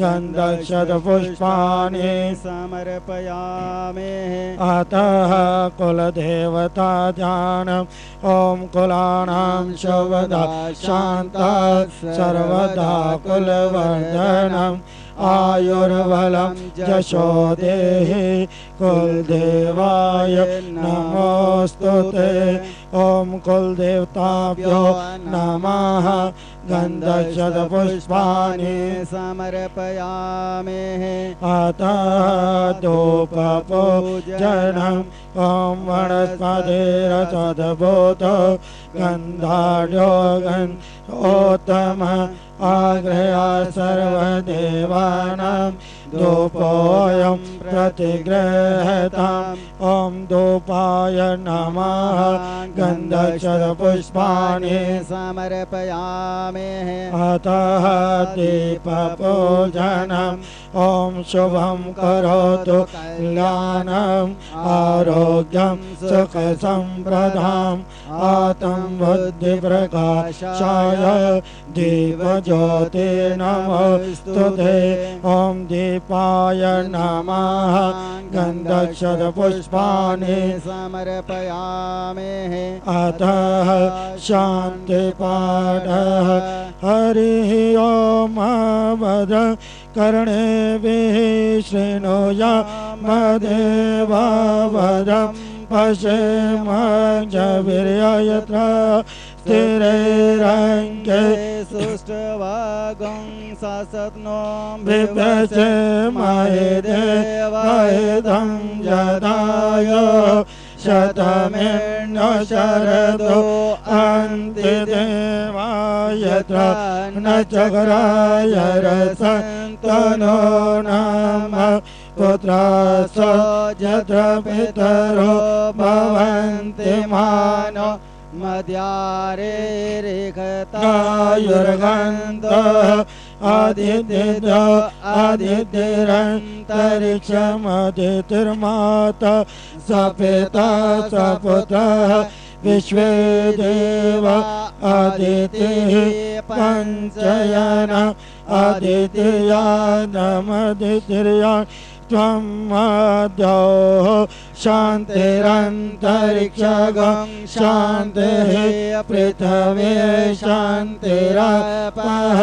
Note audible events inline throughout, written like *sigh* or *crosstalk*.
गन्धक्षतपुष्पाणि समर्पयामि। अतः कुलदेवता ध्यानम् ॐ कुलानां शवदा शान्ता सर्वदा कुलवर्धनम्। आयुर्बलं जशो देहि कुलदेवाय नमोऽस्तु ते। ॐ कुलदेवताभ्यो नमः। गन्धक्षतपुष्पाणि समर्पयामे। अतः धूपपूजनम् ॐ वनस्पतिरसद्भूत गन्धाढ्यो गन्धोत्तम आग्रया Sharanam धूपोऽयं प्रतिगृहताम् ॐ धूपाय नमः। गन्धक्षतपुष्पाणि समर्पयामे। अतः दीपपूजनम्। ॐ शुभं करोतु। कल्याणम् आरोग्यं सुखसम्प्रदाम्। आतं बुद्धिप्रकाशाय दीपज्योति नमोऽस्तु ते। ॐ दीपाय नमः। गन्धक्षतपुष्पाणि समर्पयामे। अतः शान्तिपाठः हरिः ॐ वद। कर्णेभिः शृणुया मदेवावदं पश्येमजवीर्यत्र स्थिरैरङ्गे सुष्ठवागं महे देवैदं जदाय। शतमेण्य शरदो अन्तिदेवायत्र न चक्राय रसन्तनो नाम। पुत्रास यत्र पितरो भवन्ति मानो। मद्यारे रेखता आदित्य आदित्यरन्तरिक्षमदितिर्माता सपिता सपुत्रः विश्वे देव आदितिः पञ्चयन आदित्ययानमदितिर्या त्वं मद्योः शान्तिरन्तरिक्षगं शान्तिः पृथ्वे शान्तिरपः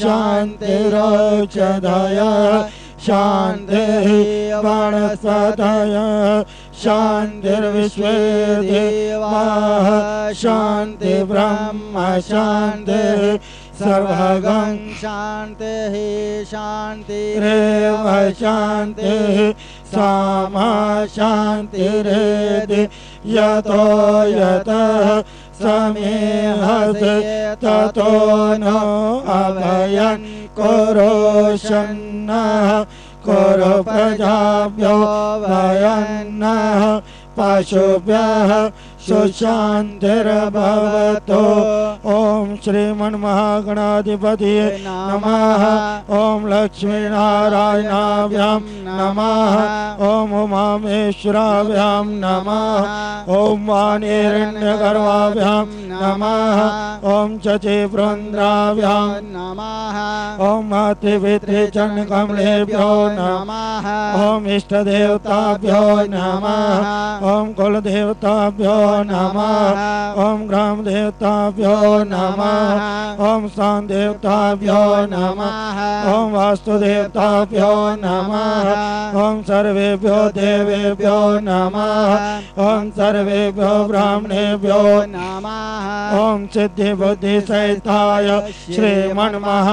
शान्तिरोचदय शान्तिः वनस्पतय शान्तिर्विश्वे देवाः शान्तिब्रह्म शान्तिः सर्वगं शान्तिः शान्तिरेव रेव शान्तिः सामा शान्तिरेति यतो यतः समेहसे ततो नो अभयन् कुरोषन्नः कुरु प्रजाभ्यो वयन्नः पशुभ्यः सुशान्तिर्भवतु ॐ श्रीमन्महागणाधिपतिये नमः। ॐ लक्ष्मीनारायणाभ्यां नमः। ॐ उमामेश्वराभ्यां नमः। ॐ वाणिरण्यगर्वाभ्यां नमः। ॐ चचिवृन्द्राभ्यां नमः। ॐ मातृपितृचरणकमलेभ्यो नमः। ॐ इष्टदेवताभ्यो नमः। ॐ कुलदेवताभ्यो नमः। ॐ ग्रामदेवताभ्यो नमः। ॐ स्थानदेवताभ्यो नमः। ॐ वास्तुदेवताभ्यो नमः। ॐ सर्वेभ्यो देवेभ्यो नमः। ॐ सर्वेभ्यो ब्राह्मणेभ्यो नमः। ॐ सिद्धिबुद्धिसहिताय श्रीमन्महागणाधिपति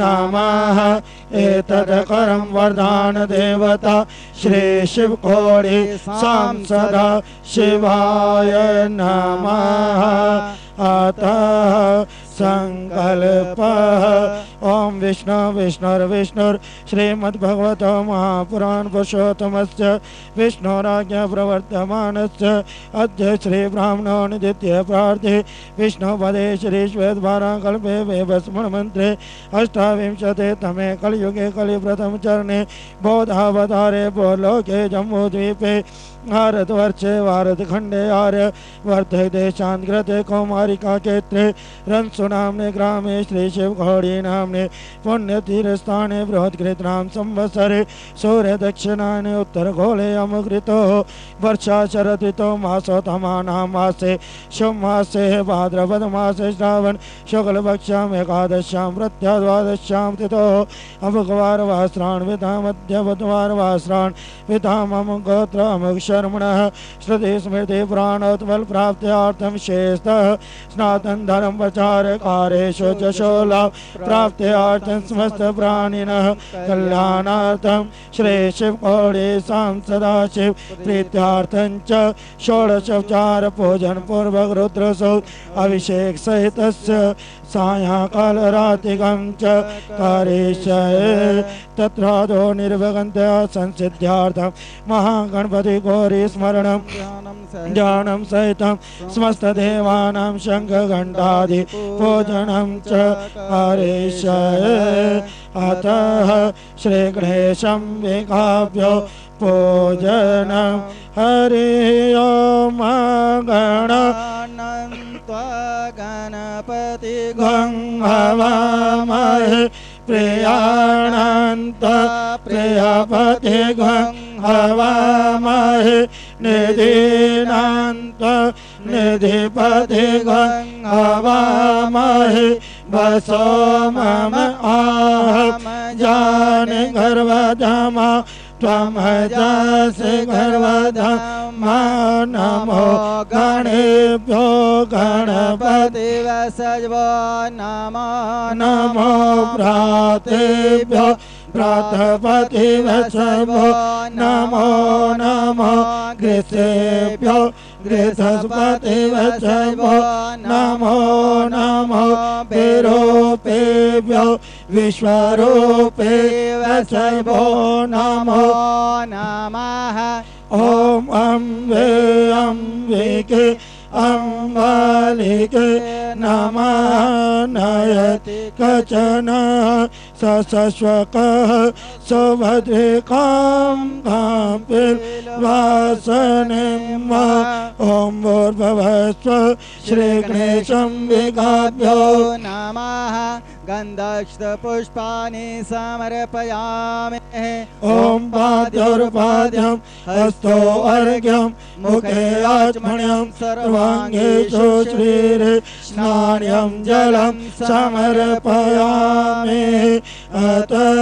नमः। एतत्करं वरदानदेवता श्रीशिवकोडि सांसदा शिवाय नमः। अतः सङ्कल्पः ओम विष्णु विष्णु विष्णुर्विष्णुर् श्रीमद्भगवत महापुराण पुरुषोत्तमस्य विष्णुराज्ञा प्रवर्तमानस्य अद्य श्रीब्राह्मणो निदित्य प्रार्थे। विष्णुपदे श्रीश्वेतभाराकल्पे वेभस्मन्मन्त्रे अष्टाविंशते तमे कलियुगे कलिप्रथमचरणे बोधावतारे भूलोके जम्बूद्वीपे भारतवर्षे खंडे आर्य वर्धक देशान्तकृते कौमारिका क्षेत्रे रंसुनाम्ने ग्रामे श्रीशिवघोड़ी नाम्ने। पुण्यतीर्थस्थाने बृहत्कृतनाम संवत्सरे। सूर्यदक्षिणाने उत्तरगोले अमुकृतो वर्षा शरदृतो मासो तमानां मासे शुभमासे भाद्रपदमासे श्रावण। शुक्लपक्षाम् एकादश्यां प्रत्याद्वादश्यां तिथो। अमुकवारवास्रान् विधामद्य बुधवारवास्रान् विधामं गोत्र अमुक शर्मणः, श्रुति स्मृति पुराणोत्पल प्राप्त्यार्थं शेषतः स्नातन धर्म प्रचारकारेषु जशोलाभ प्राप्त्यार्थं समस्त प्राणिनः, कल्याणार्थं श्री शिवकोडे सदाशिव, प्रीत्यार्थं च पूर्वक रुद्रसौ अभिषेक सहितस्य सायंकालरातिकं च करिष्ये तत्रादो निर्वगन्त्या संसिद्ध्यार्थं महागणपति गौरी स्मरणं ध्यानं सहितं समस्तदेवानां शङ्खघण्टादि पूजनं च करिष्ये अतः श्रीगणेशं विकाभ्यो पूजनं हरि गण गणपति गङ्गवामहे प्रियाणन्त प्रियपति गङ्गवामहे निधीनान्त निधिपति गङ्गवामहे वसो मम आहम जानि गर्वधमा त्वमजसि गर्वधमा नमो गणेभ्यो गणपति वसजो नमो नमो भ्रातेभ्यो भ्रातपति वसवो नमो नमो गृसेभ्यो गृधस्पति वसवो नमो नमो विरूपेभ्यो विश्वरूपे वसवो नमो नमः। ॐ अम्बे अम्बिके अम्बालिके नमः नयति कचन सशश्वकः सुभद्रिकां कापिल्वासनिम् ॐ भूर्भुवस्व श्रीगणेशं विगाभ्यो नमः। गन्धक्षपुष्पाणि समर्पयामि। ॐ पाद्योर्पाद्यं हस्तो अर्घ्यं मुखे आचमण्यं सर्वाङ्गेषु श्रीरे स्नान्यं जलं समर्पयामि। अतः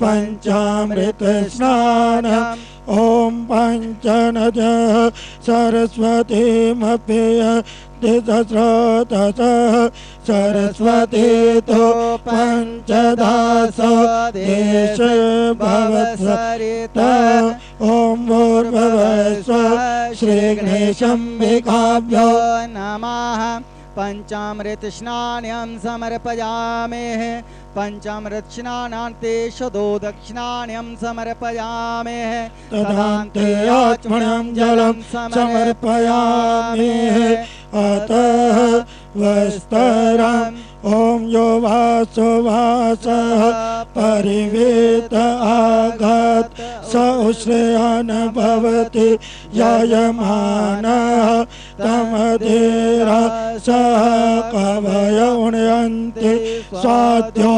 पञ्चामृतस्नानम् ॐ पञ्चनद सरस्वतीमप्यय दितस्रोतसः सरस्वती तु पञ्चदास देश भवत्सरित। ॐ भूर्भुवस्व श्रीगणेशं विकाभ्यो नमः। पञ्चामृतस्नान्यं समर्पयामि। पञ्चामृतस्नानान्ते शदो दक्षिणान्यं समर्पयामि। तदान्ते आत्मनं जलं समर्पयामि। अतः वस्तरम् ॐ यो वासो परिवेत आगत स उश्रयन् भवति ययमानः तमधीरा सह कवय उण्यन्ति स्वाध्यो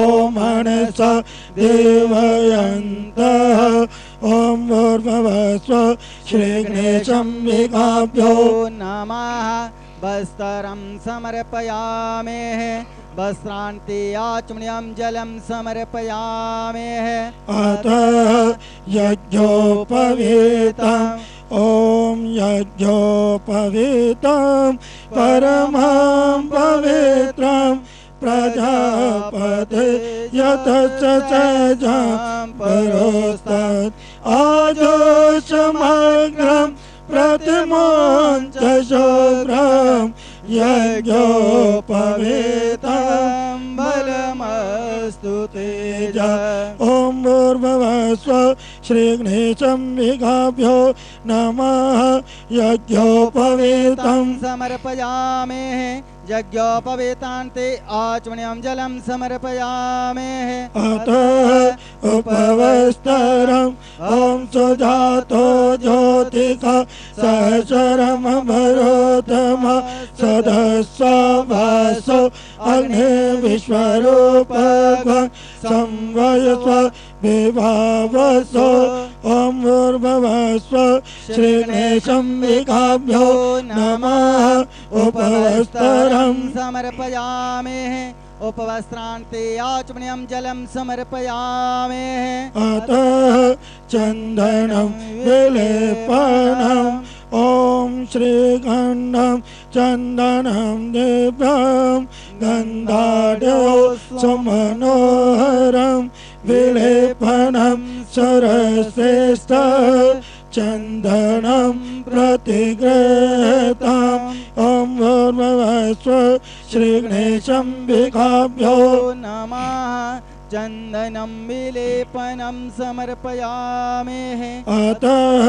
देवयन्तः। ॐ भूर्भुवस्व श्रीगणेशं विगाभ्यो नमः। वस्त्रं समर्पयामि वस्त्रान्ते आचमनीयं जलं समर्पयामि अतः यज्ञोपवीतम् ॐ यज्ञोपवीतं। परमं पवित्रं। प्रजापते यतश्च सजां परोस्तात्। आजोषमग्रं प्रतिमां च शोभ्रं यज्ञोपवीतं बलमस्तु तेज। ॐ भूर्भुवस्व विघाभ्यो नमः। यज्ञोपवीतं समर्पयामे। यज्ञोपवेतान्ते आचमनीयं जलं समर्पयामे। अतः उपवस्तरम् ॐ सुजातो ज्योतिका सहचरमभरोतम सदस्वासो अग्ने विश्वरूपगं संवयस्व विभावसो ॐ भूर्भुवस्व श्रीगणेशम्बिकाभ्यो नम। उपस्तर समर्पयामे। उपवस्त्रान्ते आचमनीयं जलं समर्पयामे। अतः चन्दनं विलेपनम् ॐ श्रीगण्डं चन्दनं दिव्यं गन्धाढ्यो सुमनोहरं विलेपनं सरश्रेष्ठ चन्दनं प्रतिगृहताम् ॐ भूर्भुवस्व श्रीगणेशम्बिकाभ्यो नमः। चन्दनं विलेपनं समर्पयामे अतः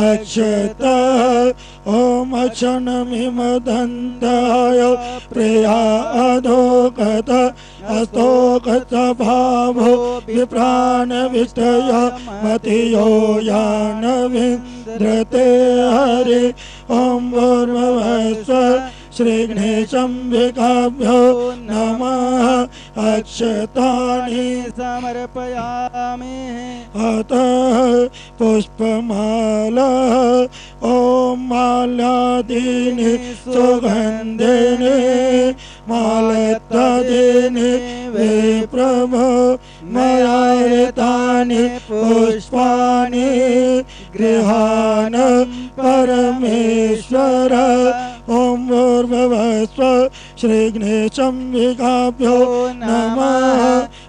अक्षतः ॐ अक्षणमिमदन्ताय प्रिया अधोगत अस्तोगत भावो विप्राणविष्टय मतियो यानविन्द्रते हरि ॐ भूर्भुवस्व श्रीगणेशम्बिकाभ्यो नमः। अक्षतानि समर्पयामे। अतः पुष्पमाला। ॐ माल्यादीनि सुगन्धिनि मालत्तदीनि विप्रभो मया ऋतानि पुष्पाणि गृहाण परमेश्वर। भूर्भुवस्व श्रीगणेशम्बिकाभ्यो नमः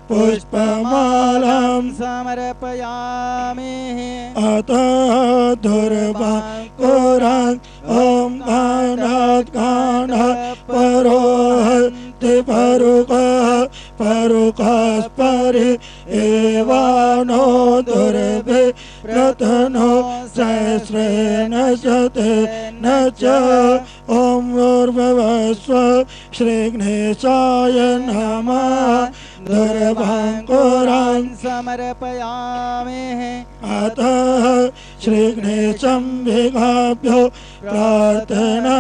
पुष्पमालां समर्पयामे। अतः दुर्वा कुरान् ॐ गानात् गानः परोहन्ति परुकः परुकास्परि एवानो दुर्भि प्रतनो सहस्रेण शते न च ॐ भूर्भुवस्व श्रीगणेशाय नमः। दुर्भाङ्कुरान् समर्पयामे अतः श्रीगणेशम्बिकाभ्यो प्रार्थना।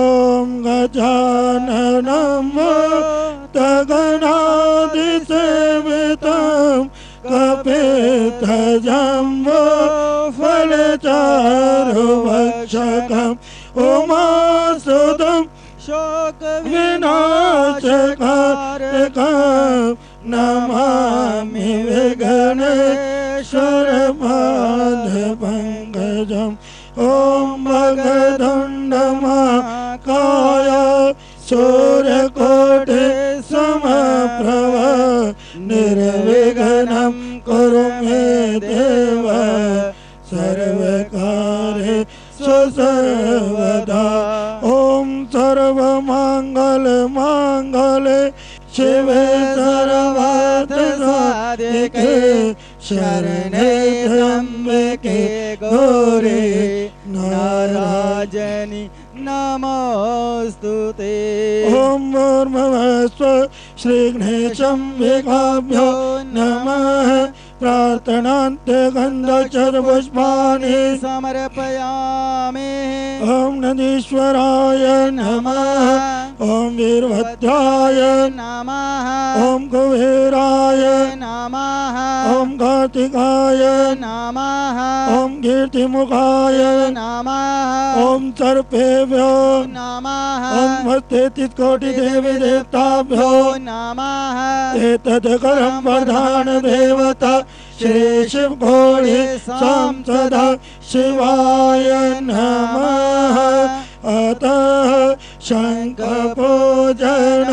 ॐ गजाननं तगणादिसेवितं कपितजम्बो फलचारुभक्षकम् उमासुतं विनाशकारकं नमामि विघ्नेश्वरपादपङ्कजम् ॐ भगदण्डमाकाय सूर्यकोटि समप्रभ निर्विघ्नं कुरु मे देव सर्वकारे सुसर्वदा सर्वमङ्गलमाङ्गले शिवे सर्वार्थसाधिके शरणे त्र्यम्बके गौरे नाराजनि नमोऽस्तु ते। ॐ भूर्भुवस्व श्रीगणेशम्बिकाभ्यो नमः। प्रार्थनान्ते गन्धचर्पुष्पाणि समर्पयामे। ॐ नदीश्वराय नमः। ॐ वीरभद्राय नमः। ॐ कुबेराय नमः। ॐ कार्तिकाय नमः। ॐ कीर्तिमुखाय नमः। ॐ सर्पेभ्यो नमः। ॐ हस्तेतिकोटिदेवी देवताभ्यो नमः। एतद्करं प्रधान देवता श्री शिवघोड़े सांसदा शिवाय नमः। अतः शङ्खपूजन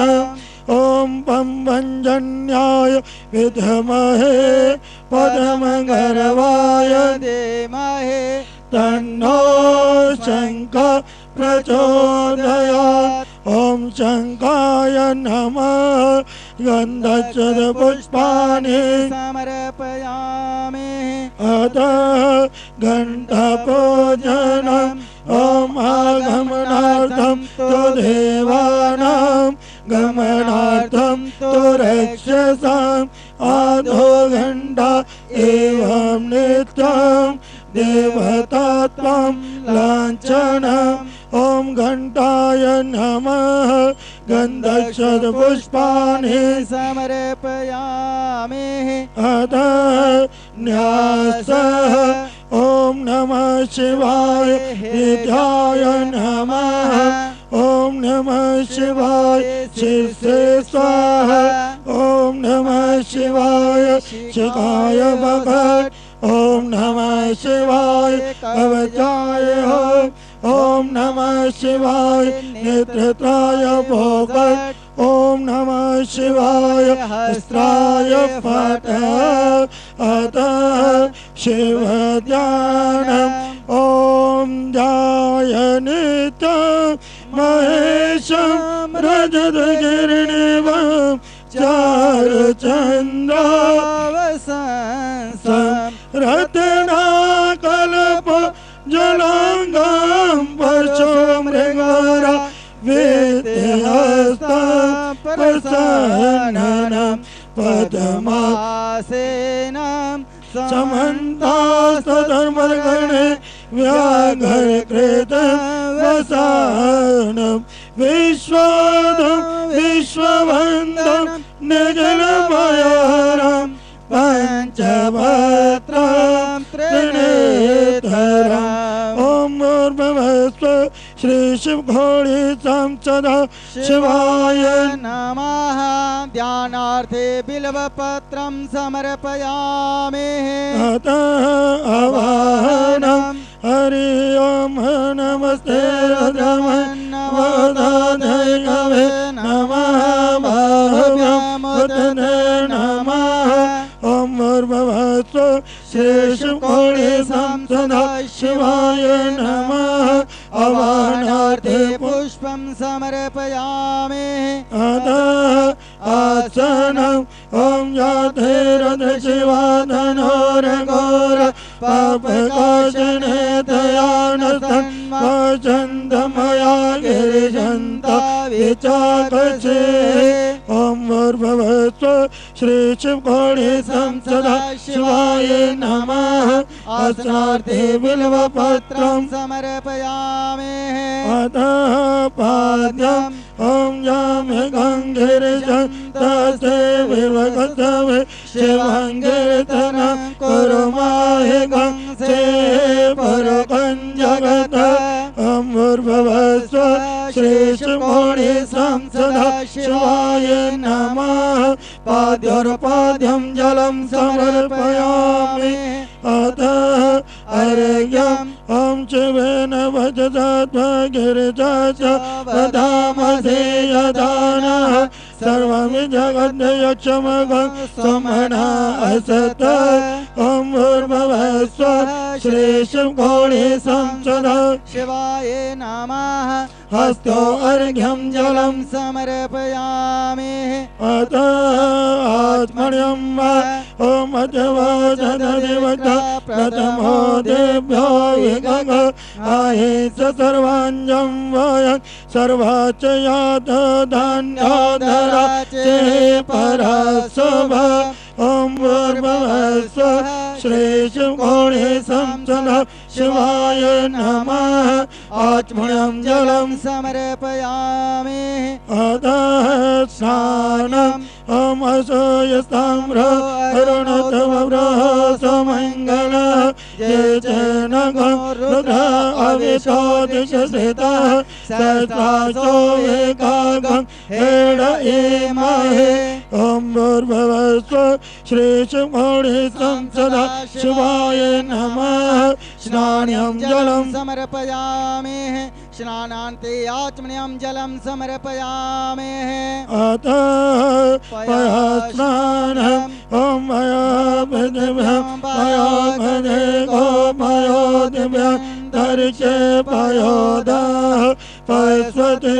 ॐ पं भञ्जन्याय विद्महे पदमगर्वाय देमहे। तन्नो शङ्ख प्रचोदयात्। ॐ शङ्काय नमः। गन्धक्षदपुष्पाणि समर्पयामि। अतः घण्टपूजनम् ॐ आगमनार्थं तु देवानां गमनार्थं तु रक्षसाम् आधो घण्टा एवं नित्यं देवता त्वं लाञ्छनम् ॐ घण्टाय नमः गन्धक्षदपुष्पाणि समर्पयामि। अतः न्यासः ॐ नमः शिवाय विद्याय नमः। ॐ नमः शिवाय शीर्षे स्वाहा। ॐ नमः शिवाय शिवाय भगत् ॐ नमः शिवाय कवचाय ॐ नमः शिवाय नेत्रत्राय भोगत् ॐ नमः शिवाय हस्त्राय फट अतः शिवध्यानम् ॐ ध्याय नित्यं महेशं रजतगिरिणिवं चारुचन्द्रा वसंसम् रत्नाकल्प जलाङ्गं वर्षो मृगरा प्रसन्नं पदमा आसेनं समन्तास्तधर्मगणे व्याघ्रकृत वसानं विश्वादं विश्ववन्दं निजलमयारं पञ्चभद्रं त्रिनेतरम् श्रीशिवघोळी सदा शिवाय नमः। ध्यानार्थे बिल्वपत्रं समर्पयामि। अतः अवाहनं हरि ओं नमस्ते रमन्नवदाधैकवे नमः। भाव्यमुदने नमः। ॐ भूर्भुवस्व श्रीशिवघोळी सदा शिवाय नमः। ध्यानार्थे पुष्पं समर्पयामि। अतः आसनम् ॐ याथेरथ शिवाधनोरघोर पापकाशने दयानसन् वचन्दमया गिरिजन्त विचाकचे ॐ भूर्भुवस्व श्रीशिवकोणि संसदा शिवाय नमः। अस्नार्थे बिल्वपत्रं समर्पयामि। अतः पाद्यम् ॐ यामि गङ्गिरिजन्तसे विवगतवे शिवङ्गिर्तनं कुरुमाहि गङ्से परकञ्जगत। ॐ भूर्भुवस्व श्रीशिवकोणि संसदा शिवाय नमः। पाद्योर्पाद्यं जलं समर्पयामि। अतः अर्घ्यम् ॐ शिवेन भजदात्मगिरिजा च वदामसे यदानः। सर्वं जगद्यक्षमगं असत। ॐ भूर्भुवस्व श्रीशिवकोणि संसदा। शिवाय नमः। हस्तो अर्घ्यम जलम समर्पयामि। अतः आत्मन्यं वा ॐ अजवददेवता प्रथमो देभ्यो विगग आहे स सर्वाञ्जं वयं सर्वाच यात धान्योदरा चे परशुभ ॐ भूर्भुवस्व श्रीशिवकोणे संसदा शिवाय नमः। आत्मन्यं जलं समर्पयामि। अतः स्नानम् ॐ असोयस्ताम्र अरुणतमव्रः समङ्गल ये च नगं रुद्र अविशोदिशसितः सहस्रासो एकागं हेड एमहे ॐ भूर्भुवस्व श्रीशिवोणि संसदा शिवाय नमः। स्नान्यं जलं समर्पयामि। स्नानान्ते आचमनीयं जलं समर्पयामि। अतः पया स्नानम् ॐ मया गोमयो दिव्यं दर्शे पयोदः पश्वते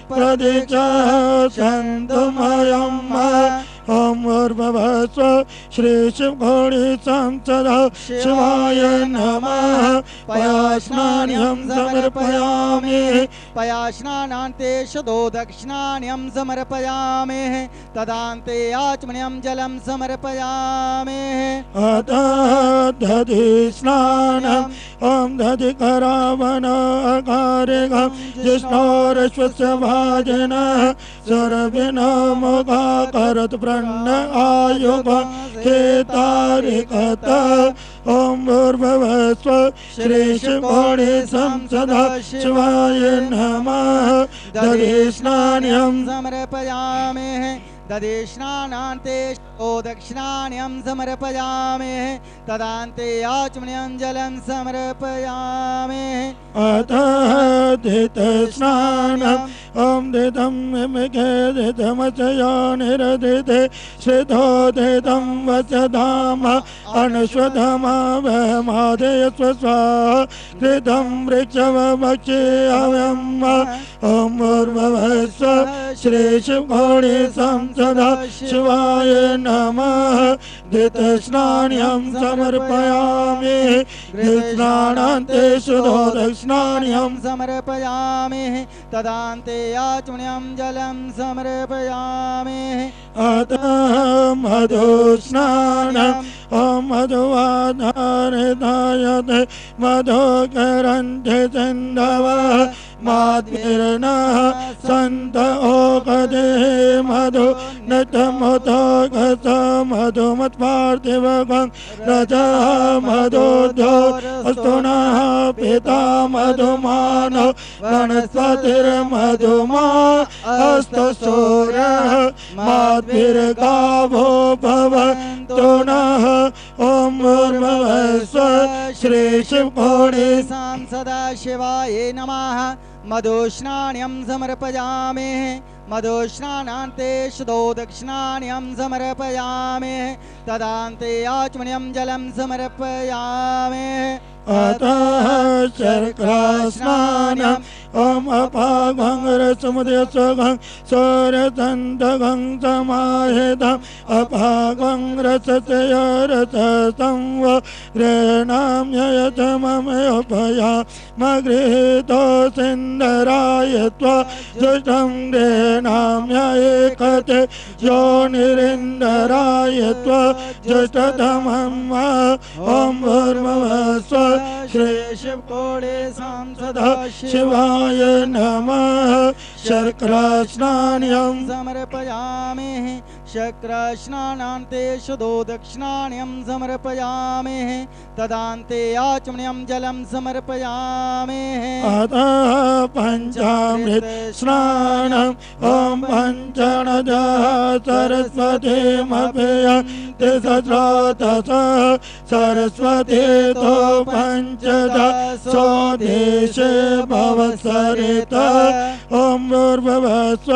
प्रदिशः सन्तुमयम् ॐ भूर्भुवस्व श्रीशिवघोणी संसदा शिवाय नमः। पयास्नान्यं समर्पयामि। पयास्नानान्ते शदो दक्षिणान्यं समर्पयामि। तदान्ते आचमन्यं जलं समर्पयामि। अतः दधि स्नानम् ॐ दधि करावनकारिकं जिष्णोरश्वस्य भाजनः सुरभिनमुखाकरत् प्रण आयुग केतारिकत ॐ भूर्भुवस्व श्रीशिवोणि संसदा शिवाय नमः। दधि समर्पयामे समर्पयामि। दधिष्णानान्ते ओ दक्षिणान्यं समर्पयामि। तदान्ते आचमन्यं जलं समर्पयामि। अतः धितस्नानम् ॐ धितं मिमिखेदितमचयो निरदिते। श्रितोदितं वचधाम अनुष्वधमावहमादय स्वस्वा कृतं वृक्षवक्षे अव्यम् ॐ श्रीशिवघोणे संसदा शिवाय नमः। धृतस्नान्यं समर्पयामि। धृतस्नानान्ते शुद्धोदस्नान्यं समर्पयामि। तदान्ते आचमन्यं जलं समर्पयामि। अतः मधुस्नानम् ॐ मधुवाधारितायते मधुकरन्ति सिन्धवः माद्भिर्नः सन्त ओकदे मधु नटमुतोगत मधुमत्पार्थिवगं रजः मधुधो अस्तु नः पिता मधुमानो वनस्पतिर्मधुमा अस्तु सूर्यः माद्भिर्गावो भवन्तु नः। ॐ भूर्भुवस्व श्रीशिवकोणे सां सदा शिवाय नमः। मधुस्नान्यं समर्पयामि। मधुस्नानान्ते शुदो दक्षिणान्यं समर्पयामि। तदान्ते आचमन्यं जलं समर्पयामि। अतः शर्करास्नानम् ॐ अपागङ्गरसमुदयस्वगं सौरतन्तगं समाहितम् अपागं रसतय रसतं व गृह्णाम्ययतममयोपया मगृहीतो सिन्दराय त्वा जुष्टं गृह्णाम्य एकते यो निरिन्दराय त्वा जुष्टतमं ॐ भूर्भुवस्व श्रीशिवकोणे सां सदा शिवाय नमः शर्करास्नान्यं समर्पयामि शक्रस्नानान्ते शुद्धो दक्षिणान्यं समर्पयामि। तदान्ते आचमन्यं जलं समर्पयामि। अतः पञ्चामृत स्नानम् ॐ पञ्चणजः सरस्वतीमभयन्ति सस्रोतस सरस्वती तो पञ्चदशो देशे भवसरित। ॐ भूर्भुवस्व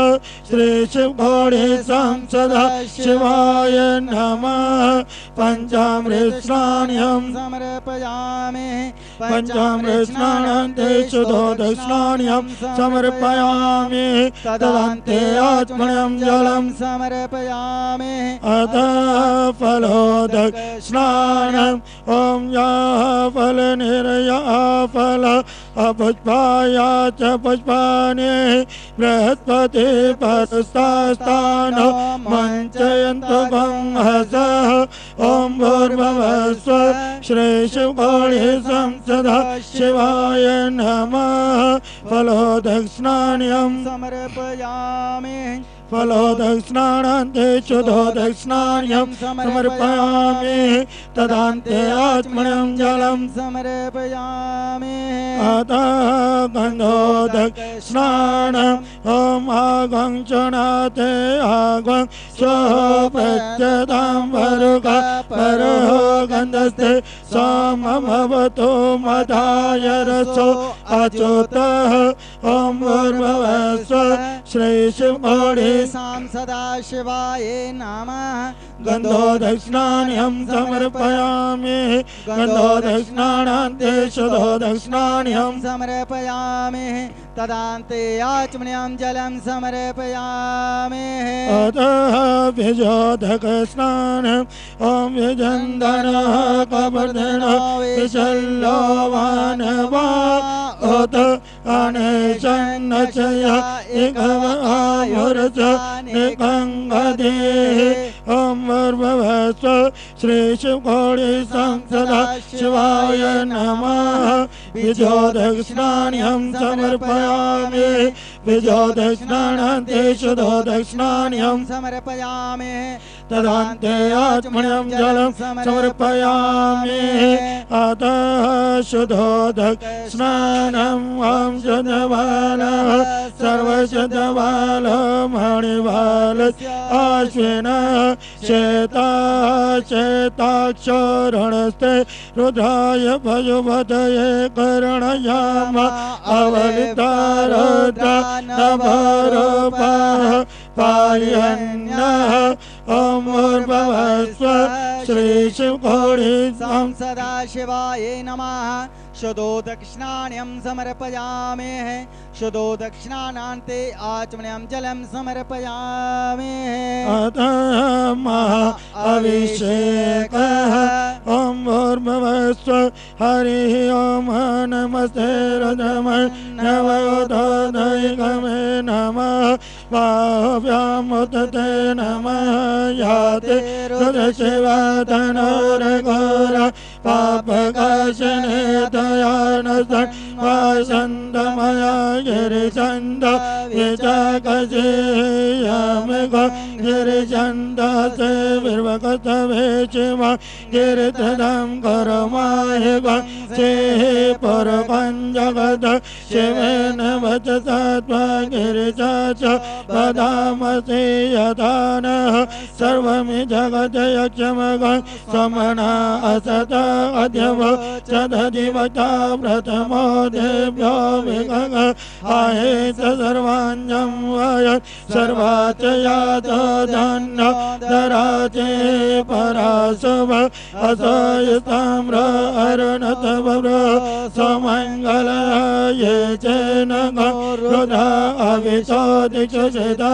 श्रीशिवघोणे संसदा। शिवाय नमः। पञ्चामृतस्नान्यं समर्पयामि। पञ्चामृतस्नानान्ते शुद्धोदस्नान्यं समर्पयामि। तदन्ते आत्मनं जलं समर्पयामि। अतः फलोदक स्नानम् ॐ याः फलनिर्याः फल अपुष्पाया च पुष्पाणि। बृहस्पति परस्तास्तान मञ्चयन्तु गंहसः ॐ भूर्भुवस्व श्रीशिवगौळे संसदा। शिवाय नमः। स्नान्यं समर्पयामि। फलोदस्नानान्ते शुद्धोदस्नान्यं समर्पयामि। तदान्ते आत्मनं जलं समर्पयामि। अतः गन्धोदक स्नानम् ॐ आगं चणाते आगं स्वप्रत्यतां वरुग परो गन्धस्ते समभवतो मधाय रसो अच्युतः। ॐ भूर्भुवस्व श्रीशिवगौळे सां सदा शिवाय नमः गन्धोदस्नान्यं समर्पयामि। गन्धोदस्नानान्ते शुद्धोदस्नान्यं समर्पयामि। तदान्ते आचमनीयं जलं समर्पयामि। अतः विजोधकस्नान ॐ विजन्दनः कवर्धनो विशल्यो वानवा। उत अनेशन्नचय इकव आयुर्च निकङ्गदे ॐ वर्भवस्व श्रीशिवकोडि संसदा शिवाय नमः। विजोदक्षिणान्यं समर्पयामि। विजोदक्षिणान्ते शुद्धो दक्षिणान्यं समर्पयामि। तदान्ते आत्मन्यं जलं समर्पयामि। अतः शुद्धोदक स्नानम् ॐ शुद्धबालः सर्वशुद्धबाल मणिबाल आश्विन शेता शेताक्षरणस्ते रुद्राय भजुपतये करणयाम। अवलितारुद्र नभरूपः पायन्नः ॐ श्री शिव घोड़ी सदा शिवाय नमः। शुद्धो दक्षिणान्यं समर्पयामि शुद्धो दक्षिणानान्ते आचमनीयं जलं समर्पयामि अतः अभिषेकः। ॐ भूर्भुवस्व हरिः ॐ नमस्ते रुद्रमय नवोदयगमे नमः। बाहुभ्यामुदते नमः। याते रुद्रशिवतनोरघोर पापकाशने दयानसन् वासन्दमया गिरिचन्द विजगजेयमिग गिरिचन्द से विर्वकतवे शिव गिरितदं करमायग से परपञ्जगत शिवेन वचसा त्वा गिरिजा च, वदामसे यथा नः सर्वमि जगत् यक्षमग, समना असत अद्यव च दधिवता प्रथमो विगग आहे च सर्वाञ्जं वय धन्य दराचे पराशव असयताम्र अरुणत वव्र समङ्गल ये च न रुधा अविशोदिक्षुषिता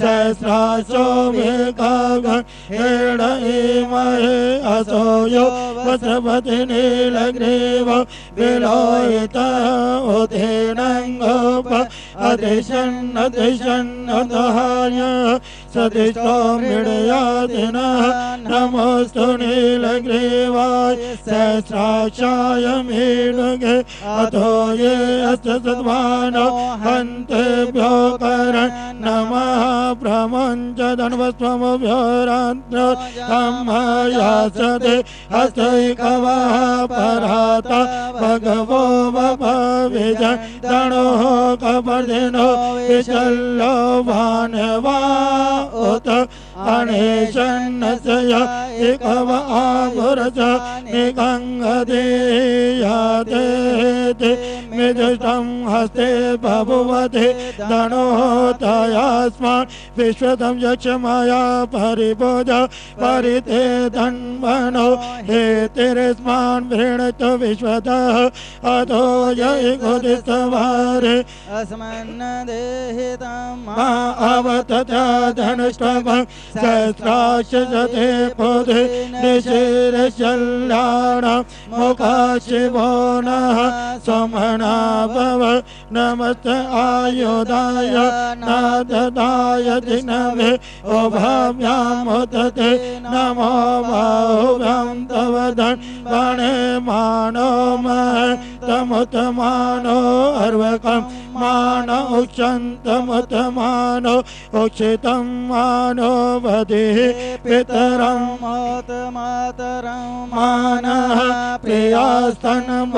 सहस्राशो मेघाग हेड इमहे असो यो वसपति नीलग्रीव विलोहित उदेनङ्गोप अदिशन्नदिशन्नदहाय सदिष्टो मृडयादिनः, नमोऽस्तु नीलग्रीवाय सहस्राक्षाय मेणुगे अथो ये अस्य सद्वानो हन्तेभ्यो करण नमः प्रमुञ्च धन्वस्वमुभ्यो रात्र सम्मयासते हस्तैकवः परात भगवो वभविज तणोः कपर्दिनो, विचल्लो भानवा उत अणेशन्नस्य एकव आभुरस निगङ्गदेयाते मिदृष्टं हस्ते बभुवते धनोतयास्मान् विश्वतं यक्षमाया परिबोध परिते धन्वनो हे तिरस्मान् वृणत विश्वतः अधो जय गुदिस्तवारे अस्मन्नदेहितं मा अवतत धनुष्टभं सहस्राशते पोधे निशिरशल्याण मुखा शिवो नः समना भव नमस्त आयुधाय नाददाय दिनवे उभाभ्यामुदते नमो बाहुभ्यां तव धन्वणे मानो मह तमुतमानो अर्वकं मान उक्षन्तमुतमानो उक्षितं मानो वधिः पितरं। मातरं मानः प्रियास्तनभोरुधरि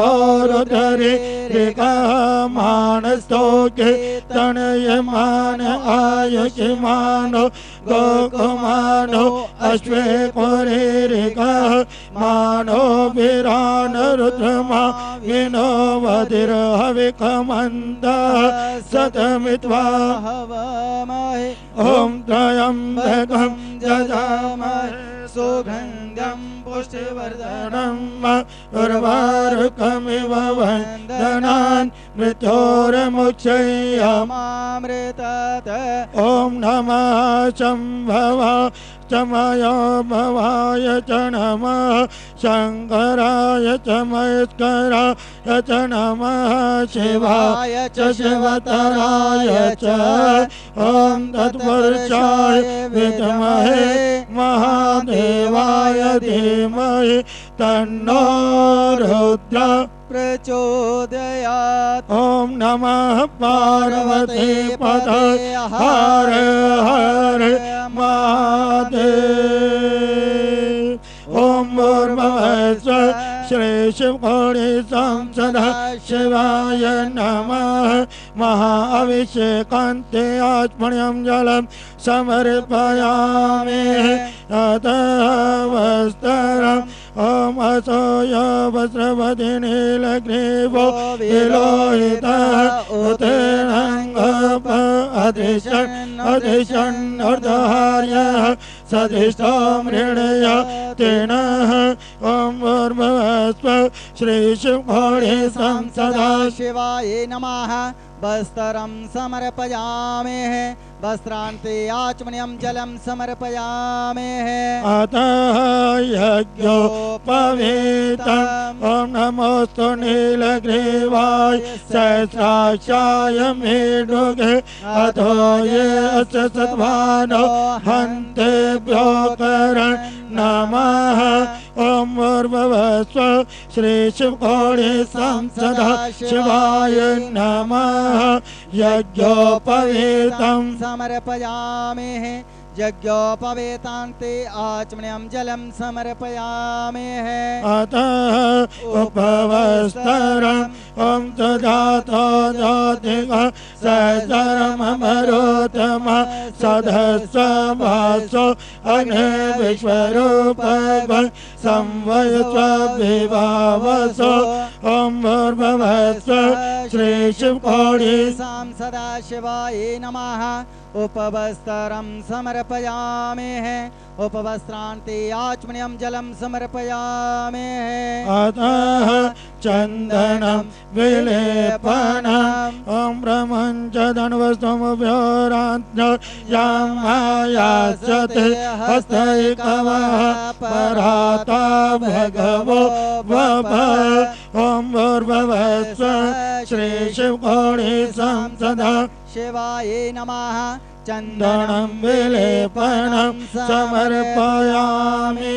ऋगः मानस्तोके तनयमान आयुषमानो गोकुमानो अश्वे पुरे ऋगः मानो विरान रुद्रमा विनो वधिर्हविकमन्दः सतमित्वा हवमहे। ॐ त्रयम्बकं जजामहे। सुगन्धं पुष्टिवर्धनम् उर्वारुकमिव वन्दनान् मृत्योर्मुक्षय्य मामृतत्। ॐ नमः शम्भवा चमयो भवाय च नमः। शङ्कराय च मयस्कराय च नमः। शिवाय च शिवतराय च ॐ तत्पुरुषाय विद्महे महादेवाय धीमहि तन्नो रुद्र प्रचोदयात्। ॐ नमः पार्वती पद हर हर महादेव। ॐ श्री शिवकोणि संसदा शिवाय नमः। महाअभिषेकान्ते आत्मण्यं जलं समर्पयामि। अतः वस्त्रम् ॐ असोय वस्त्रवति नीलग्रीवो विलोहितः उतेरङ्गप अदृशन् अदृशन् अर्धहार्यः सदृष्टो मृणय तेनः ॐ भूर्भुवस्व श्रीशिवघोणे संसदा शिवाय नमः। वस्त्रं समर्पयामेः वस्त्रान्ते आचमनीयं जलं समर्पयामेः अतः यज्ञोपवीतम् ॐ नमोऽस्तु नीलग्रीवाय सहस्राक्षाय मेढुगे अथो ये सद्भानो हन्तेभ्यो करण नमः। ॐ भूर्भुवस्व श्रीशिवकोणे संसदा शिवाय नमः। यज्ञोपवीतं समर्पयामेः। यज्ञोपवेतान्ते आचमनीयं जलं समर्पयामेः अतः उपवस्तरम् ॐ सुजातो ज्योतिः सहचरममरोतम सदस्वभासो अग्ने विश्वरूप संवयस्वभिभावसो ॐ भूर्भुवस्व श्रीशिवकोणि सां सदा शिवाय नमः। उपवस्त्रं समर्पयामेः। उपवस्त्रान्ते आचमनीयं जलं समर्पयामेः। अतः चन्दनं विलेपनम् ॐ ब्रह्मञ्च धन्वस्तमुभ्यो राज्ञयामायासते हस्तैकवः पराता भगवो वभ। ॐ भूर्भुवस्व श्रीशिवकोणि संसदा। शिवाय नमः। चन्दनं विलेपनं समर्पयामि।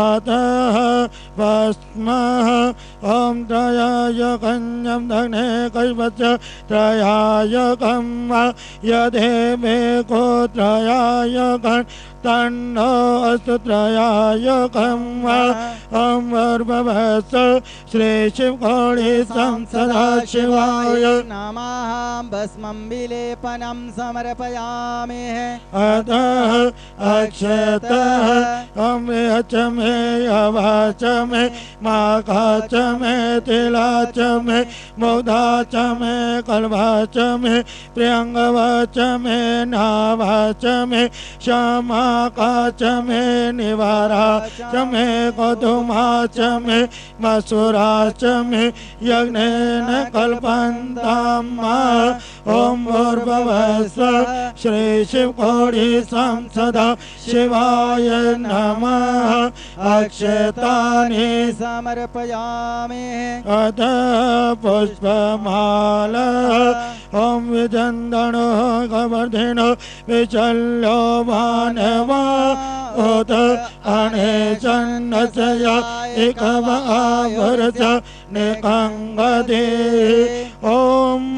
अतः भस्मः ॐ त्रयाय कन्यं धने कैवच त्रयाय कं यदे मे को त्रयाय कन् तन्नो अस्तु त्रयाय कं ॐ भर्भवस श्रीशिवकोणि संसदा शिवाय। नमः भस्मं विलेपनं समर्पयामेः। अतः अक्षतः ॐ च मे अवाच मे माघा च मे तिला च मे मोदा च मे कल्वा च मे प्रियङ्गवा च मे नावा च मे श्यामाका च मे निवारा च मे कौतुमा च मे यज्ञेन कल्पन्ताम् ॐ भूर्भुवस्व श्रीशिवकोणि संसदा, शिवाय नमः, अक्षतानि समर्पयामेः। अथ पुष्पमाल ॐ विजन्दनो गवर्धिनो विचल्यो मानवा उत अणे चन्नस्य एकवावरच निकङ्गदे ॐ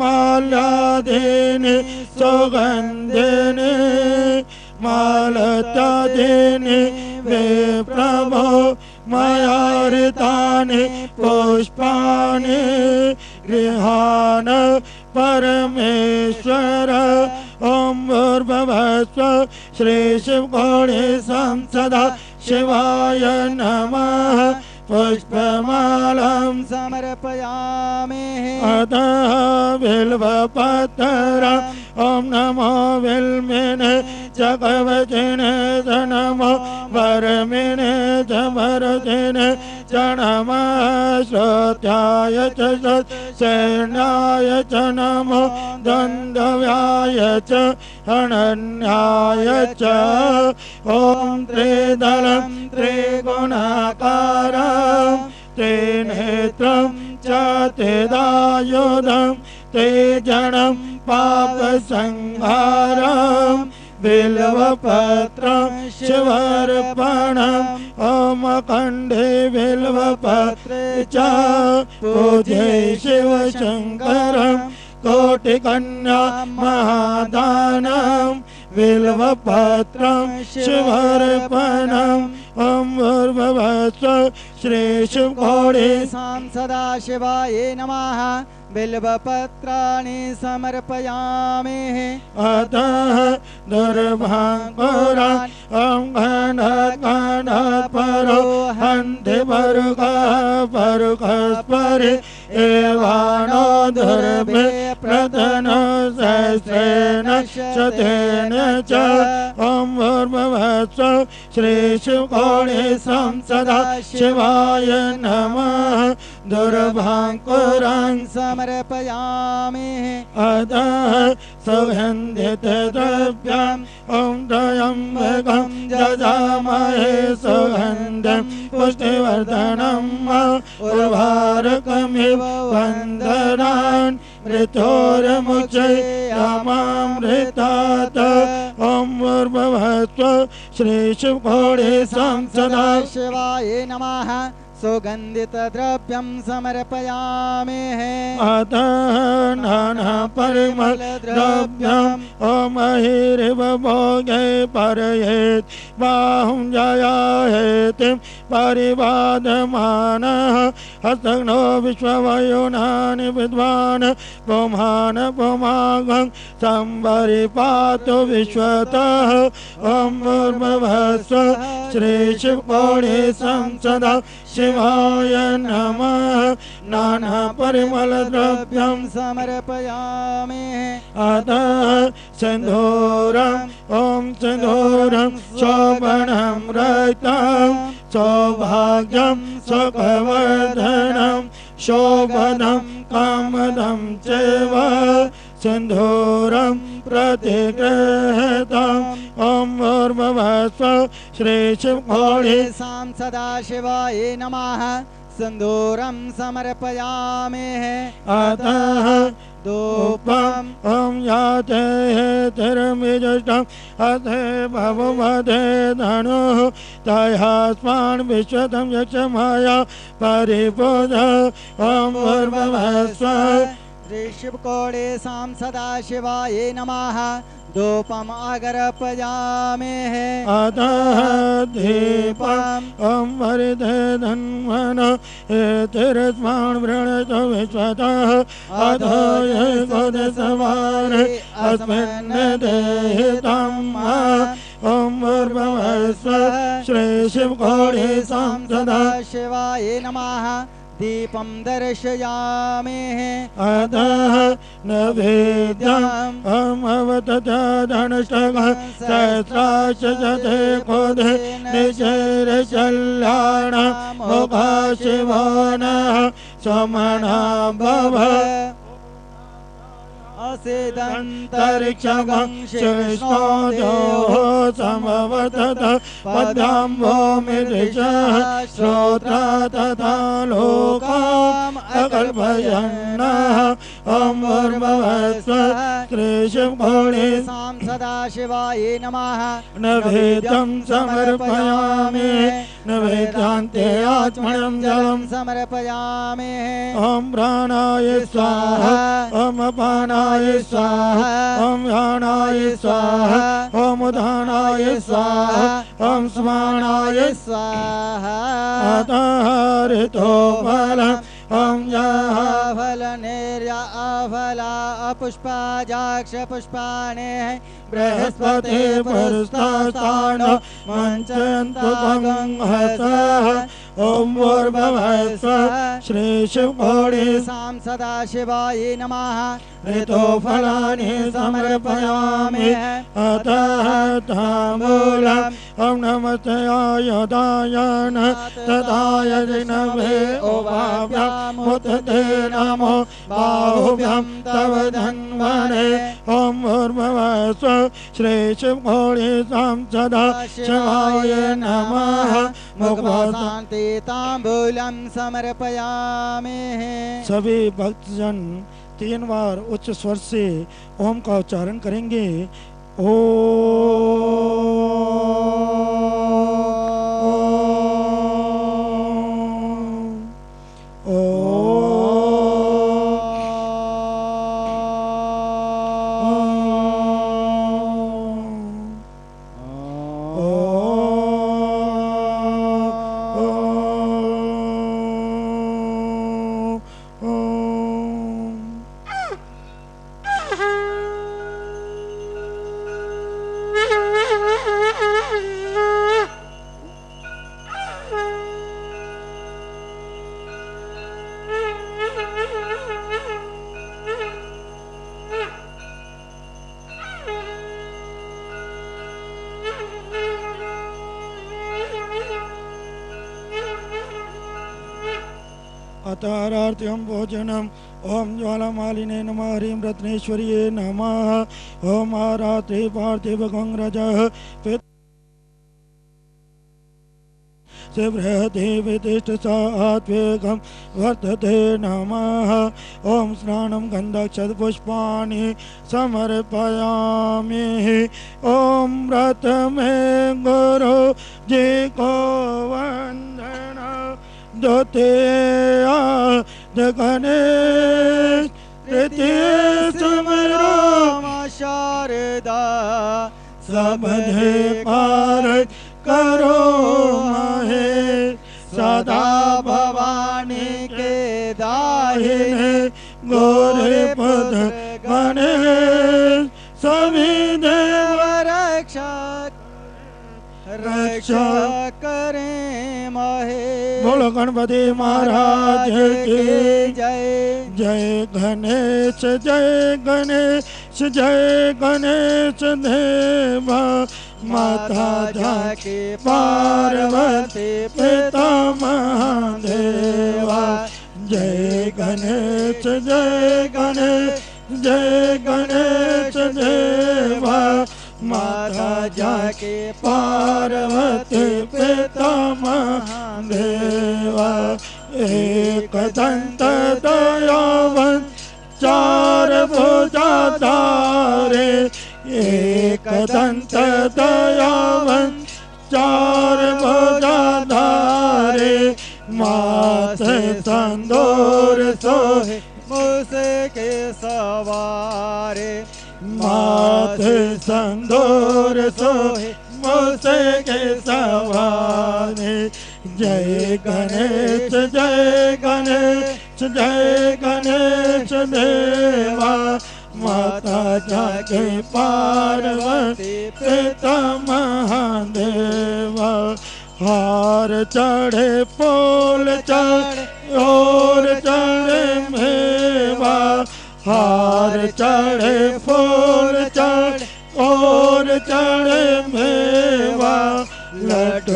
माल्यादेनि सुगन्धिनि मालतादिनि विप्रभो मयारितानि पुष्पाणि गृहान् परमेश्वर ॐ भूर्भुवस्व श्रीशिवकोणि संसदा शिवाय नमः। पुष्पमालां समर्पयामेः। अतः बिल्वपत्र ॐ नमो विल्मिने च कवचिने च नमो वरमिने च भरतेन च नमः। श्रोत्याय च सैन्याय च नमो द्वन्द्व्याय च अनन्याय च। ॐ त्रिदलं त्रिगुणाकारं। त्रिनेत्रं च तेदायुधं ते जनं पापसंहारम् बिल्वपत्रं शिवर्पणम् ओमखण्डे बिल्वपत्रे च। पूज्ये शिवशङ्करम् कोटिकन्या महादानं बिल्वपत्रं शिवर्पणम् ॐ भूर्भुवस्व श्रीशिवकोडे सां सदाशिवाय नमः। बिल्वपत्राणि समर्पयामि। अतः दुर्भाङ्कुरान् ॐ घन घन परो हन्ति परुगः परुगस्परि एवानो दुर्भे। प्रतनो सहस्रेण शतेन च श्रीशिवकोणे संसदा शिवाय नमः। दुर्भाङ्कुरान् समर्पयामि। अतः सुगन्धितद्रव्यम् ॐ त्र्यम्बकं जजामहे सुगन्धं पुष्टिवर्धनम्। उर्वारकमिव वन्दनान् मृत्योरमुचयामामृतात् ॐ भूर्भुवस्व श्रीशिवकोणे संसदा शिवाय नमः। सुगन्धितद्रव्यं समर्पयामि। अतः नानापरिमलद्रव्यम् ओमहिरिव भोगे परयेत्। बाहुं जयाहेतिं परिवादमानः। हस्तघ्नो विश्ववयुनानि विद्वान् पुमान् पुमागं संवरिपातु विश्वतः। ॐ भूर्भुवस्व श्रीशिवकोणे संसदा शिवाय नमः। नानापरिमलद्रव्यं समर्पयामि। अतः सिन्धूरम् ॐ सिन्धूरं शोभनं रक्तं सौभाग्यं सुखवर्धनं शोभनं कामदं चैव सिन्धूरं प्रतिगृहतम्। ॐ भूर्भुवस्व श्रीशिवकोणे सां सदाशिवाय नमः। सिन्दूरं समर्पया अतः धूपम जाते याते अथ अथे भवमधे धनु तया स्मान् विश्वतं यक्षमाया परिपूज ॐ भूर्भुवस्व ऋषिवकोणे सां सदाशिवाय नमः। धूपम् अगर्पयामि अतः दीपम् हरिते धन्वन एतिरस्मान् वृणत विश्वतः अधो ये कोदसवार अस्मिन् देहितम् ॐ भूर्भुवस्व श्रीशिवकोणे सां सदा सदाशिवाय नमः। दीपं दर्शयामे अतः न अमवतत धनष्टकः सहस्राश जते कोधे निचैरशल्याण मुखा शिवानः भव असिदन्तरिक्षगं शिष्णोदयोः समवतत पद्भ्यां भूमिदृशः श्रोत्रा तथा लोकाम् अकल्पयन्नः ॐ भूर्भुवस्व कृषिकोणे सां सदाशिवाय नमः। नवेदं समर्पयामि। नवेदान्ते आत्मनं जलम्। समर्पयामि। ॐ प्राणाय स्वाहा ॐ अपानाय स्वाहा ॐ व्यानाय स्वाहा ॐ उदानाय स्वाहा ॐ स्मानाय स्वाहा। अतः ऋतो फलम् ॐ फलनिर्या अफला अपुष्पाजाक्ष पुष्पाणे। बृहस्पति पुरस्तास्थान मञ्चन्तु हसः श्री शिवकोटि सां सदाशिवाय नमः। ऋतो फलानि समर्पयामि। अतः ताम्बूलम् ॐ नमस्याय दायन। तदाय जिनभे ओभाभ्यामुते नमो। बाहुभ्यं तव धन्वने। ॐ भूर्भुवः स्वः श्री शिवकोटि सां सदा शिवाय नमः समर्पयामि। सभी भक्तजन तीन बार उच्च स्वर से ओम का उच्चारण करेंगे। ओम अतारार्त्यं भोजनम् ॐ ज्वालामालिने नमः, ह्रीं रत्नेश्वर्ये नमः। ॐ आरात्रे पार्थिवगङ्रजः पित् से सात्वेकं वर्तते नमः। ॐ स्नानं गन्धक्षतपुष्पाणि समर्पयामि। ॐ व्रत मे गुरु जी को वन्दन द्वितीया गणेश तृतीय समरो शारदा सबधे पार करो महे सदा भवानी के दाहिने गोरे पद गणेश सभी देव रक्षा रक्षा गणपति महाराज की जय। जय गणेश जय गणेश जय गणेश देवा। माता जाके पार्वती पिता महादेवा। जय गणेश जय गणेश जय गणेश देवा। माता जाके पार्वती पिता महादेवा दयावन, चार भुजा धारे। एक दंत दयावन, चार भुजा धारे। माथे संदूर सोहे, मुझसे के सवारे। माथे संदूर सोहे मोसे के सवारे। जय गणेश जय गणेश जय गणेश देवा। माता जाके पार्वती पिता महादेवा। हार चढ़े पोल चढ़े, और चढ़े मेवा। हार चढ़े, फूल चढ़, और चढ़े मेवा।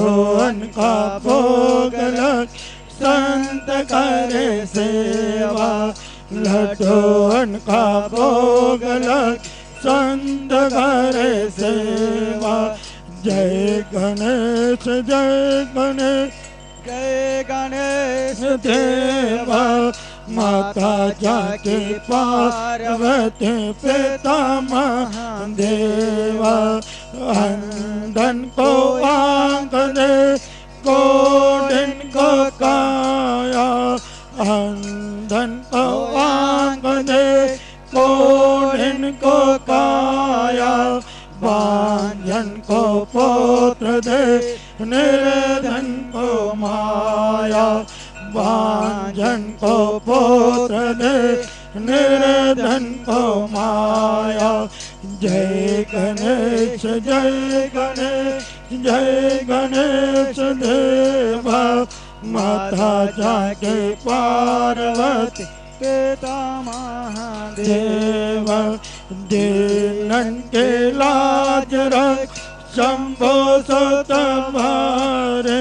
लड्डून का भोग लग संत करे सेवा। लड्डून का भोग लग संत करे सेवा। जय गणेश जय गणेश। जय गणेश देवा माता जाके पार्वती पिता महादेवा अंधन को आँख दे को काया। अंधन को आँख दे कोडिन को काया। बांझन को पुत्र दे निर्धन को माया। बांझन को पुत्र दे निर्धन को माया। जय गणेश जय गणेश जय गणेश देवा माता जाके पार्वती पिता महादेव देव दीनन के लाज रख शंभो सतमारे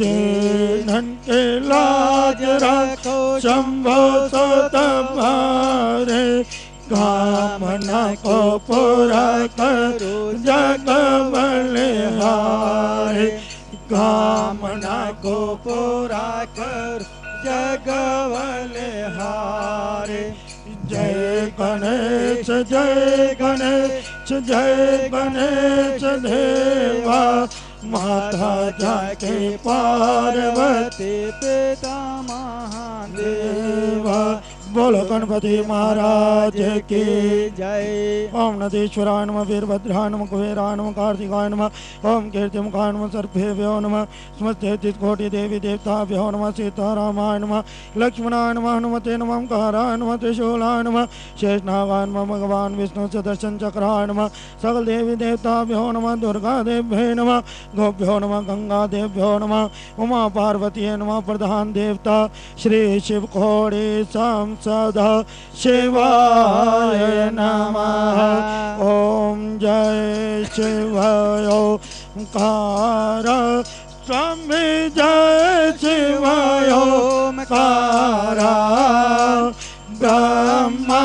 दीनन के लाज रख शंभो सतमारे कामना को पूरा कर, जग बलिहारे कामना को पूरा कर जगवले हारे जय गणेश जय गणेश जय गणेश देवा। माता जाके पार्वती पिता महादेव। देवा बोलो गणपति महाराज की। जय। ओम नदीश्वराय नम वीरभद्राय नमः कुबेराय नमः कार्तिकाय नमः ओम कीर्तिमुखाय नमः सर्पेभ्यो नम समस्ते कोटि देवी देवताभ्यो नमः सीतारामाय नमः लक्ष्मणाय नमः हनुमते नम ओंकाराय नमः त्रिशूलाय नमः शेषनागाय नमः भगवान विष्णु सुदर्शन चक्राय नमः सकल देवी देवताभ्यो नम दुर्गा देव्यै नम गोभ्यो नम गंगा देव्यो नम उमा पार्वती नम प्रधान देवता श्री शिव खोड़े संसद शिवाय नमः। ॐ जय शिवाय। ओंकार स्वामी जय शिवाय। ओंकार ब्रह्मा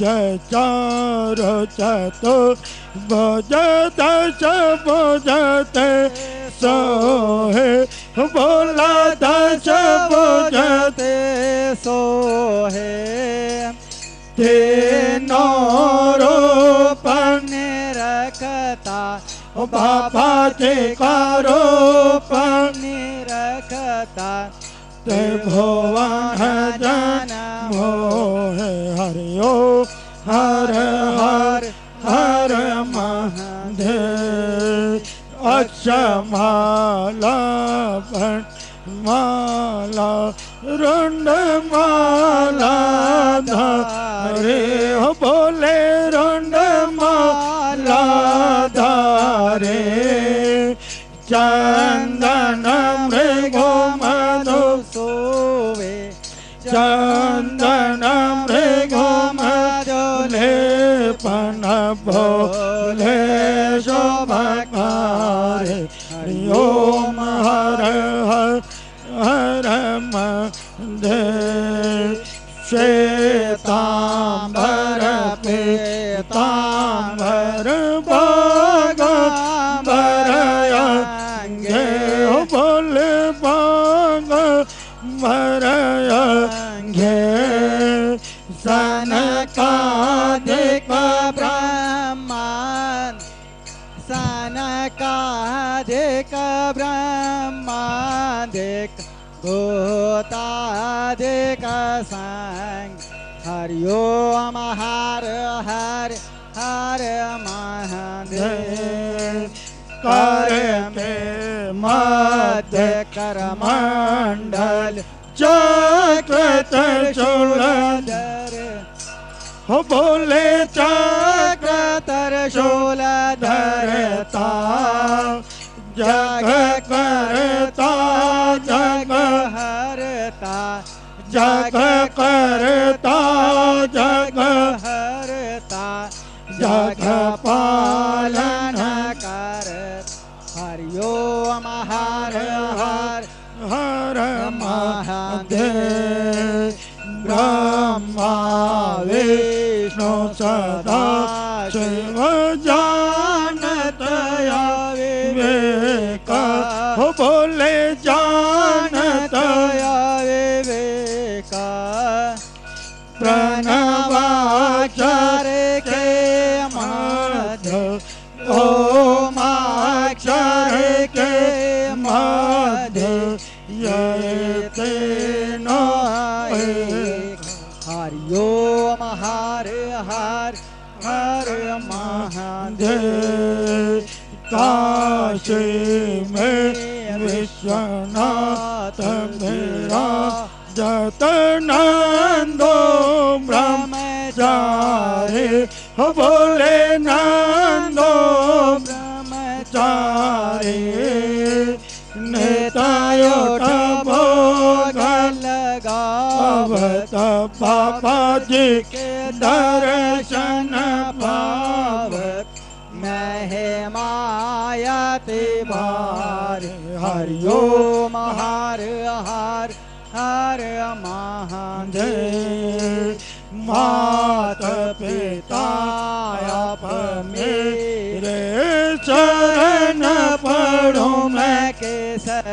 भुज चार चतुर भुज दश भुजते सोहे बोला दश भुजते ते सोहे तीनों रूपन निरखता ओ बाबा जी का रूपन निरखता ते भुवन जन मोह हरिओ हर हर हर महादेव अक्षमाला भण माला, रुंड माला हो, बोले रुंड माला धारे चंदन Campo. Oh. हरि ओम हर हर हर महादेव। कर में मध्य कर मंडल चक्र त्रिशूल हो बोले चक्र त्रिशूल धरता जग करता, जग हरता। जग करता जग हरता जग पालन कर। हरि ओम हर हर हर महादेव। ब्रह्मा विष्णु सदा शिव हो बोले, नंदो ब्रह्मचारी नेतायोट भोग लगावत आवत बाबा जी के दर्शन पावत महिमायते बार हरि ओम हर हर हर महादेव जय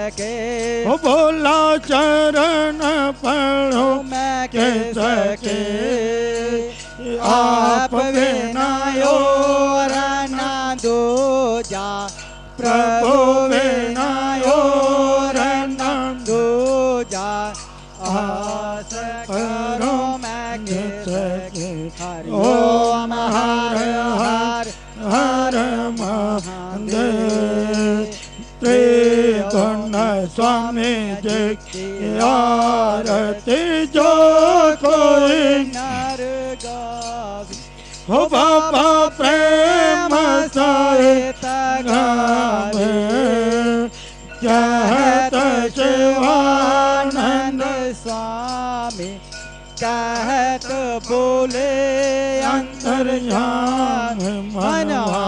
सके ओ बोला चरण पढ़ो मैं के के सके। आप बिनायो रना दो जा। प्रभु बिनायो रना दो जा। आस स्वामी जी आरती, जो कोई नर हो बाबा प्रेम सहित गावे कहत शिवानंद स्वामी, कहत बोले अंतर्याम मनवा।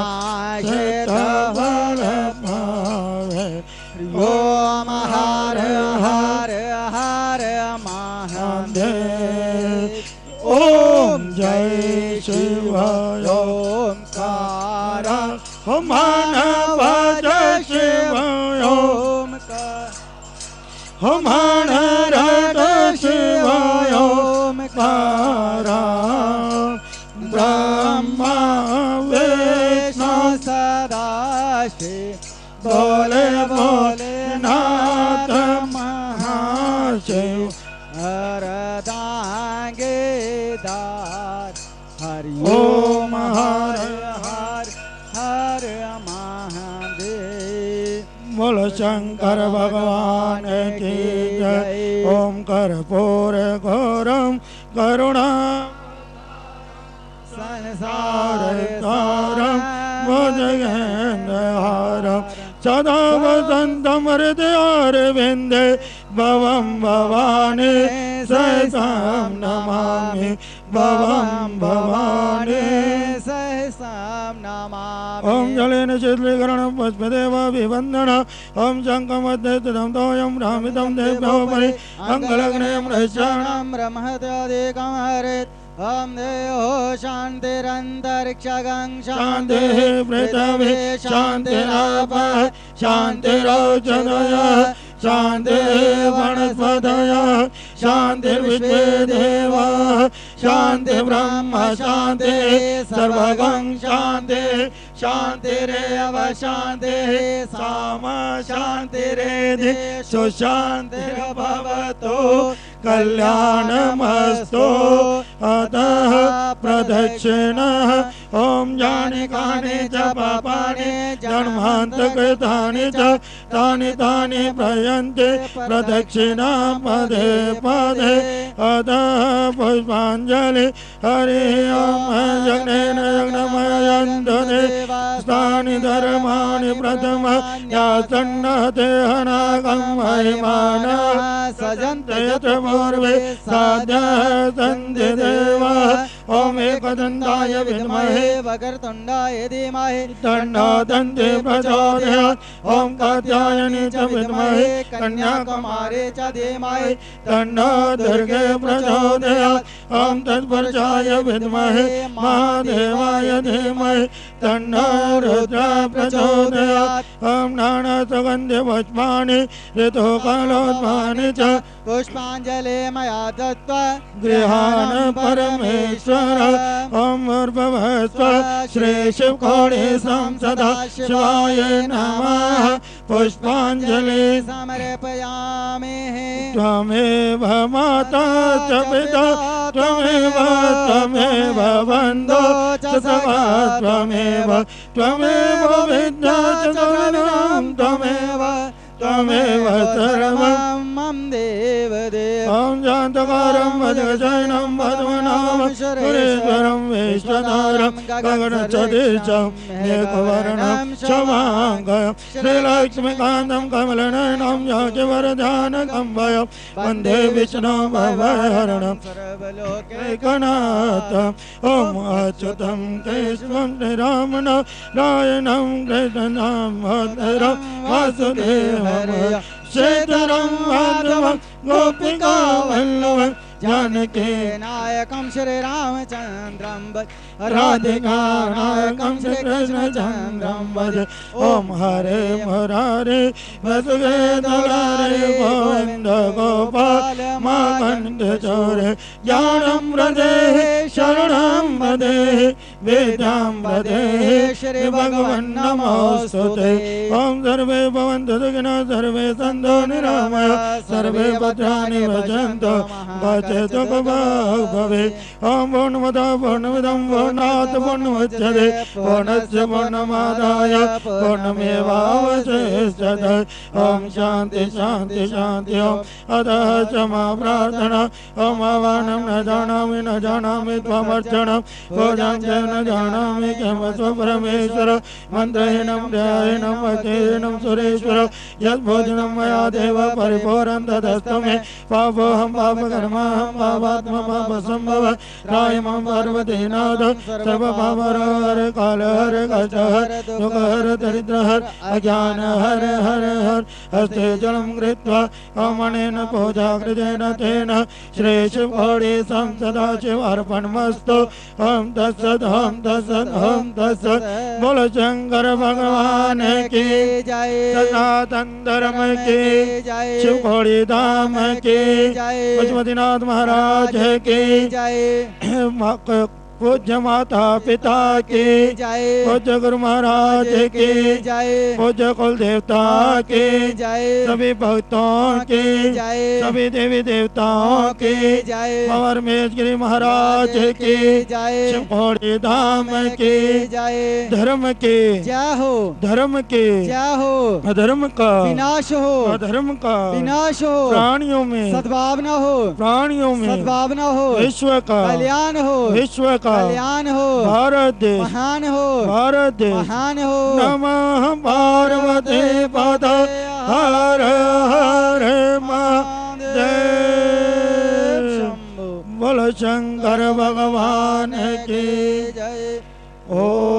शंकर भगवान की जय। ओम कर्पूर घोरम करुणा। संसार तारम भुजगेन्द्रहारम। सदा वसन्तम हृदयारविन्दे भवं भवानी। सहसां नमामि। भवं भवानी। ॐ जलेन शीतलीकरणं पुष्पदेव विवन्दन ॐ शङ्खमध्यस्थितं तोयं भ्रामितं देव्योपरि अङ्गलग्नयं रहिष्याणां शाणं ब्रह्मत्यादिकं हरेत् ॐ देहो शान्तिरन्तरिक्षगं शान्तिः पृथिवी शान्तिरापः शान्तिः वनस्पतयः शान्तिर्विश्वे देवाः शान्तिर्ब्रह्म शान्तिः सर्वगं शान्तिः शान्तिरेव शान्तिः सामा शान्तिरेधि सुशान्तिर्भवतु कल्याणमस्तु अतः प्रदक्षिणः। ॐ यानि कानि च पापानि। जन्मान्तकृतानि च। तानि तानि प्रयन्ति, प्रदक्षिणा पदे पदे अतः पुष्पाञ्जलि, हरि ओम यज्ञेन यज्ञमयन्तु देवास्तानि धर्माणि प्रथम यासन्नते हनागं महिमानः, सजन्ते च पूर्वे साध्यः सन्ति देवा। ॐ एक दंडाय विद्महे वक्रतुण्डाय धीमहि तन्नो दन्ते प्रचोदयात्। ओम कात्यायने च विद्महे कन्याकुमारी च धीमहि। तन्नो दुर्गे प्रचोदयात्। ॐ तत्पुरुषाय विद्महे महादेवाय धीमहि तन्नो रुद्र प्रचोदयात् ॐ नानासुगन्धे पुष्पाणि ऋतुकालोत्मानि च। पुष्पाञ्जलि मया दत्त्वा गृहान् परमेश्वर। ॐ उर्भवस्व श्री शिवकोणे संसदा शिवाय नमः। पुष्पाञ्जलि समर्पयामे। त्वमेव माता च पिता त्वमेव त्वमेव बन्धो च सखा त्वमेव त्वमेव विद्या च त्वमेव त्वमेव सर्वं। मम देवदेव ॐ शान्तकारं वदगशयनं पद्मनाभं सुरेश्वरं विश्वधारं गगनसदृशम् एकवर्णं क्षमाङ्गयं श्रीलक्ष्मीकान्तं कमलनयनं याजवरदानकं वयं वंदे विष्णु भवहरणं सर्वलोके एकनाथ ॐ अच्युतं केशवं श्रीरामणं रायणं कृष्णनां भद्रं वासुदेवं श्रीधरं माधवं गोपिका वल्लभं जानकी नायकं श्रीरामचन्द्रं राधिका नायकं श्रीकृष्णचन्द्रं भज ॐ हरे मुरारे वसुवेदलारे गोविन्द गोपाल माकण्ठ चोरे ज्ञानं व्रजे शरणं वदे वेदां वदे श्रीभगवन्नमोऽस्तु ते। ॐ सर्वे भवन्तु सुखिनः सर्वे सन्तो निरामय, सर्वे भद्राणि भजन्तु कभाग् भवे। ॐ पूर्णमदा पूर्णमिदं पूर्णात् पूर्णमुच्यते, पूर्णस्य पूर्णमादाय पूर्णमेवावशिष्यते ॐ शान्ति शान्ति शान्ति, ॐ अतः च मा प्रार्थना, ॐ आह्वानं न जानामि न जानामि त्वमर्चनं। पूजां न जानामि किमस्व परमेश्वर। मन्त्रहीनं ध्यायनं वचेनं सुरेश्वर। यद्भोजनं मया देव परिपूरं तदस्तु मे पापोऽहं पापकर्माहं पापात्म पापसम्भव रायमं पार्वतीनाथ, सर्वपापहर काल हर कष्ट हर दुःख हर दरिद्र हर। अज्ञान हर हर हर हस्ते जलं कृत्वा अमनेन पूजा कृतेन तेन। श्रीशिवघोडे संसदा शिवार्पणमस्तु। ॐ तत्सत् ॐ दसन ओम दसन बोलो शंकर भगवान की जय। सनातन धर्म की जय। शिवघोड़ी धाम की जय। पशुपतिनाथ महाराज की *clears throat* पूज्य माता पिता की। जय पूज्य गुरु महाराज की। जय। पूज्य कुल देवता की जय। सभी भक्तों की जय। सभी देवी देवताओं की जय। और मेजगिरी महाराज की। जय। शिवघोड़ी धाम की। जय। धर्म की। जय हो धर्म की। जय हो अधर्म का। विनाश हो। अधर्म का। विनाश हो। प्राणियों में। सद्भावना हो। प्राणियों में। सद्भावना हो। विश्व का। कल्याण हो। विश्व का। कल्याण हो। भारत महान हो। भारत महान हो। नमः पार्वती पद हर हर महादेव शंभो। बोल शंकर भगवान की। जय। ओम